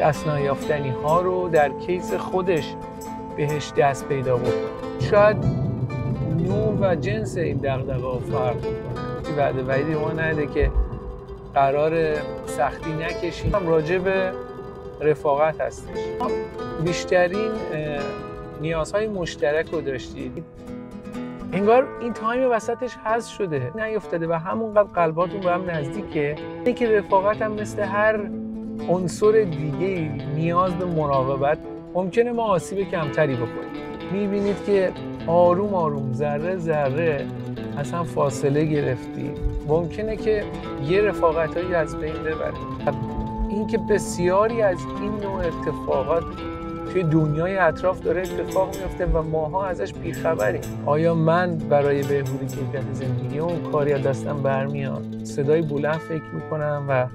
دست نیافتنی ها رو در کیس خودش بهش دست پیدا بکنه. شاید نوع و جنس این دقدقه ها فرق کنه بعد وعیدی ما نده که قرار سختی نکشیم. راجع به رفاقت هستش. بیشترین نیازهای مشترک رو داشتید انگار این تایم وسطش حذف شده. نیفتاده و همونقدر قلباتون به هم نزدیکه. اینکه رفاقت هم مثل هر عنصر دیگه نیاز به مراقبت ممکنه ما آسیب کمتری بکنیم می‌بینید که آروم آروم ذره ذره اصلا فاصله گرفتی ممکنه که یه رفاقت هایی از بین ببره اینکه بسیاری از این نوع اتفاقات توی دنیای اطراف داره اتفاق میفته و ماها ازش بیخبریم. آیا من برای بهبودی کیفیت زندگی اون کاری از دستم برمیاد؟ صدای بلند فکر می‌کنم و